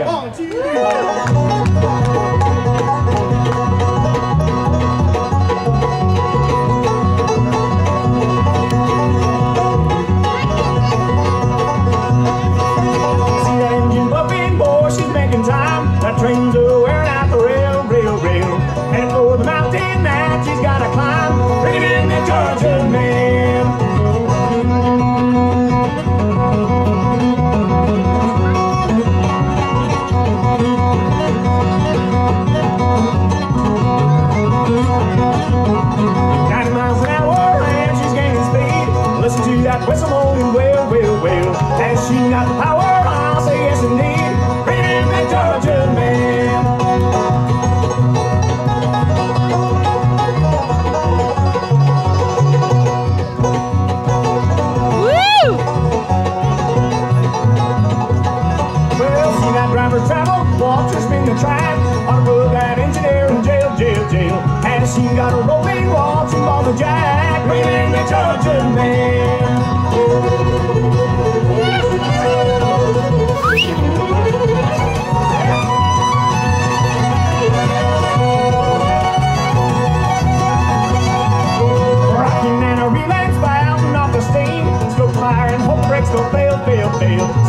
忘记你了 She got the power? I'll say yes indeed. In Georgia man. Woo! Well, that driver travel, the track. To put that engineer in jail, jail, jail. She got a jack? Georgia man. And hope brakes don't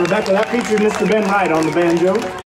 Rebecca. That featured Mr. Ben Wright on the banjo.